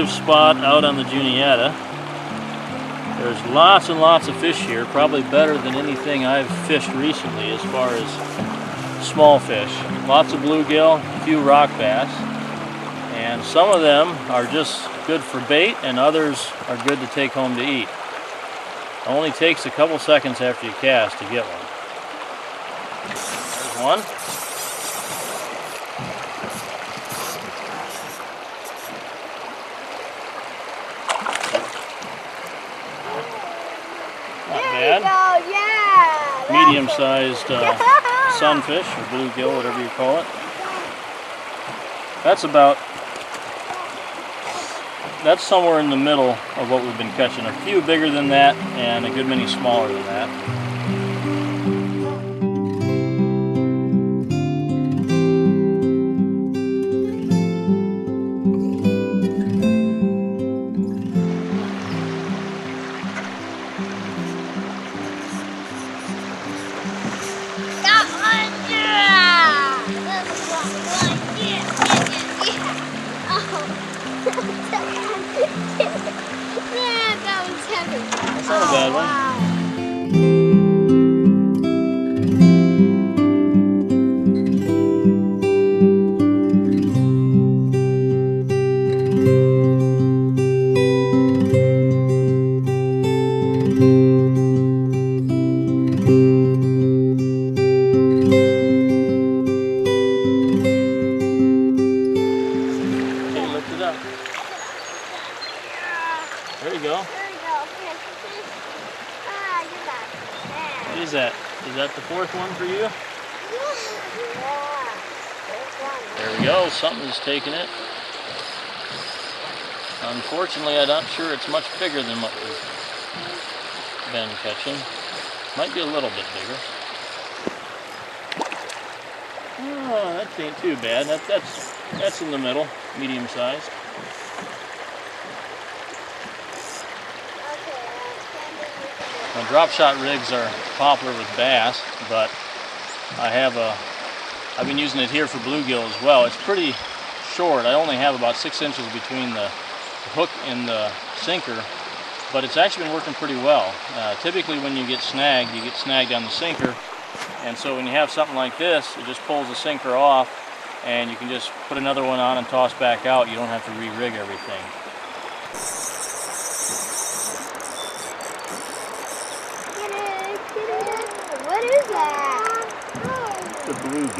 spot out on the Juniata. There's lots and lots of fish here, probably better than anything I've fished recently as far as small fish. Lots of bluegill, a few rock bass, and some of them are just good for bait and others are good to take home to eat. It only takes a couple seconds after you cast to get one. There's one. Not bad. Go, yeah. Medium-sized uh, sunfish or bluegill, whatever you call it. That's about, that's somewhere in the middle of what we've been catching. A few bigger than that and a good many smaller than that. yeah, that was heavy. That's not a bad oh, one. Wow. Go. Something's taking it. Unfortunately, I'm not sure it's much bigger than what we've been catching. Might be a little bit bigger. Oh, that ain't too bad. That, that's that's in the middle, medium sized. Now, drop shot rigs are popular with bass, but I have a, I've been using it here for bluegill as well. It's pretty short. I only have about six inches between the hook and the sinker, but it's actually been working pretty well. Uh, typically when you get snagged, you get snagged on the sinker, and so when you have something like this, it just pulls the sinker off, and you can just put another one on and toss back out. You don't have to re-rig everything. Get it, get it. What is that? The bluegill. Oh, I lost. Didn't clean my hook though. I got a little bit of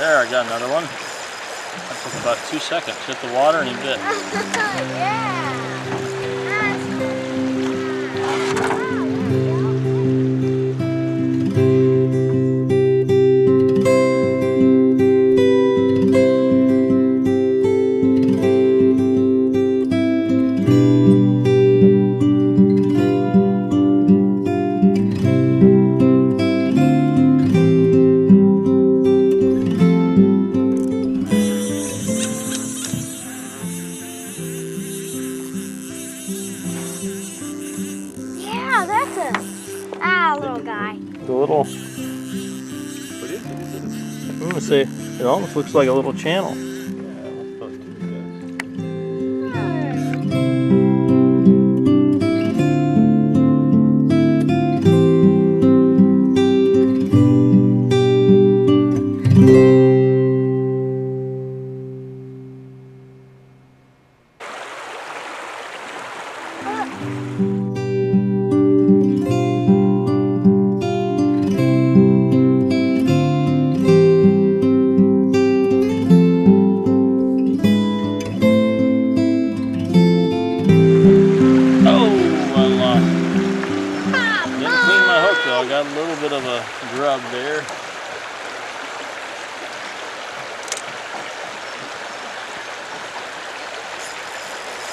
There, I got another one. That took about two seconds. Hit the water and he bit. yeah. The little. What is it? I'm gonna say it almost looks like a little channel.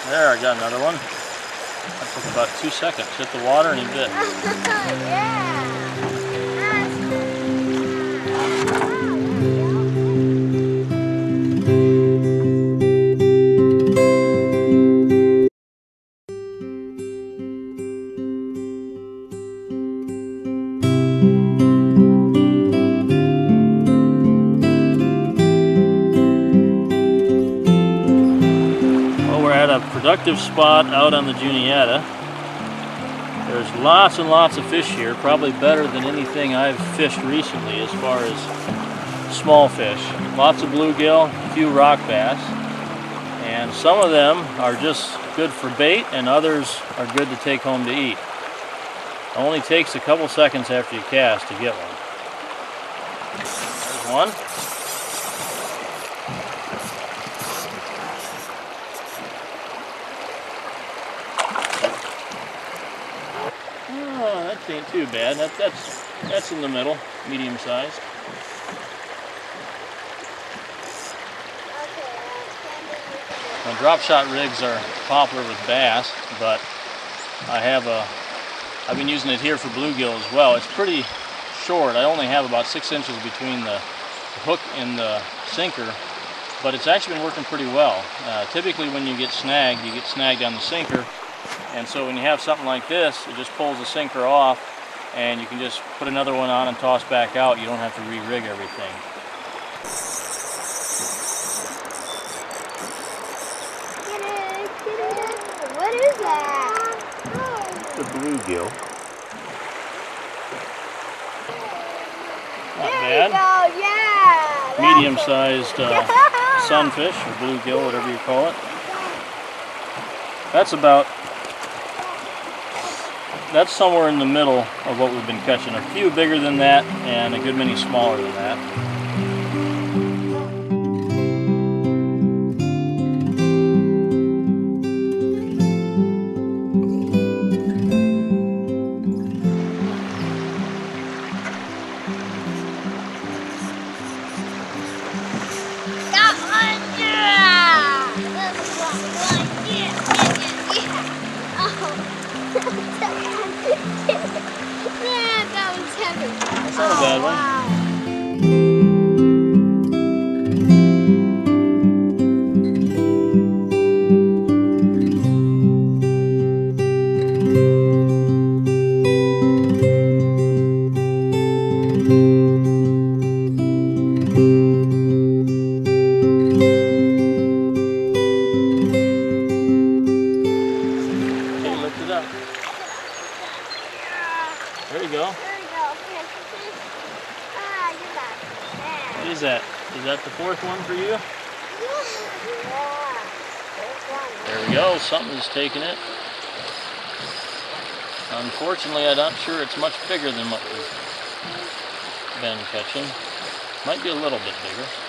There, I got another one. That took about two seconds. Hit the water and he bit. yeah. A productive spot out on the Juniata. There's lots and lots of fish here, probably better than anything I've fished recently as far as small fish. Lots of bluegill, a few rock bass, and some of them are just good for bait and others are good to take home to eat. It only takes a couple seconds after you cast to get one. There's one. Ain't too bad. That, that's that's in the middle, medium sized. Now, drop shot rigs are popular with bass, but I have a I've been using it here for bluegill as well. It's pretty short. I only have about six inches between the hook and the sinker, but it's actually been working pretty well. Uh, typically, when you get snagged, you get snagged on the sinker, and so when you have something like this, it just pulls the sinker off and you can just put another one on and toss back out. You don't have to re-rig everything. What is that? The bluegill. Not There bad. you go, yeah. Medium-sized uh, sunfish or bluegill, whatever you call it. That's about that's somewhere in the middle of what we've been catching. A few bigger than that and a good many smaller than that. Not a bad one. There we go. Something's taking it. Unfortunately, I'm not sure it's much bigger than what we've been catching. Might be a little bit bigger.